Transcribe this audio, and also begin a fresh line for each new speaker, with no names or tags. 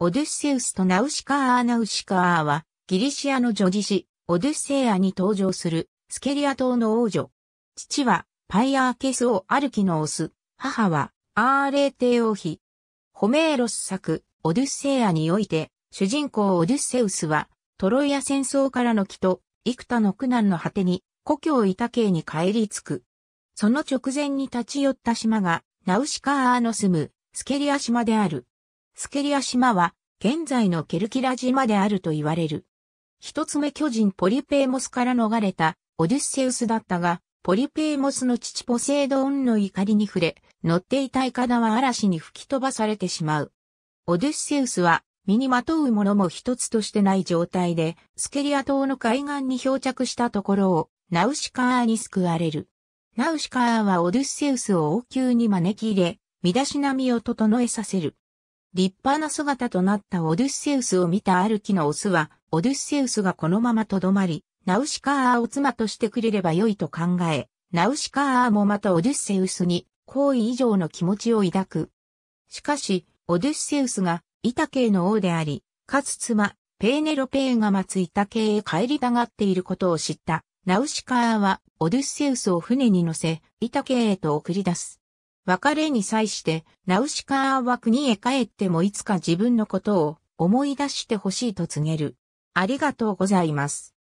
オデュッセウスとナウシカー・ナウシカーは、ギリシアの女児詩、オデュッセイアに登場する、スケリア島の王女。父は、パイアーケスオ・アルキのオス、母は、アーレーテ王妃。ホメーロス作、オデュッセイアにおいて、主人公オデュッセウスは、トロイア戦争からの帰と、幾多の苦難の果てに、故郷イタケに帰り着く。その直前に立ち寄った島が、ナウシカーの住む、スケリア島である。スケリア島は、現在のケルキラ島であると言われる。一つ目巨人ポリペーモスから逃れたオデュッセウスだったが、ポリペーモスの父ポセイドンの怒りに触れ、乗っていたイカダは嵐に吹き飛ばされてしまう。オデュッセウスは身にまとうものも一つとしてない状態で、スケリア島の海岸に漂着したところを、ナウシカーに救われる。ナウシカーはオデュッセウスを王宮に招き入れ、身だしなみを整えさせる。立派な姿となったオデュッセウスを見たアルキのオスは、オデュッセウスがこのままとどまり、ナウシカーを妻としてくれればよいと考え、ナウシカーもまたオデュッセウスに好意以上の気持ちを抱く。しかし、オデュッセウスがイタケの王であり、かつ妻、ペーネロペーが待つイタケへ帰りたがっていることを知ったナウシカーはオデュッセウスを船に乗せ、イタケへと送り出す。別れに際して、ナウシカーは国へ帰ってもいつか自分のことを思い出してほしいと告げる。ありがとうございます。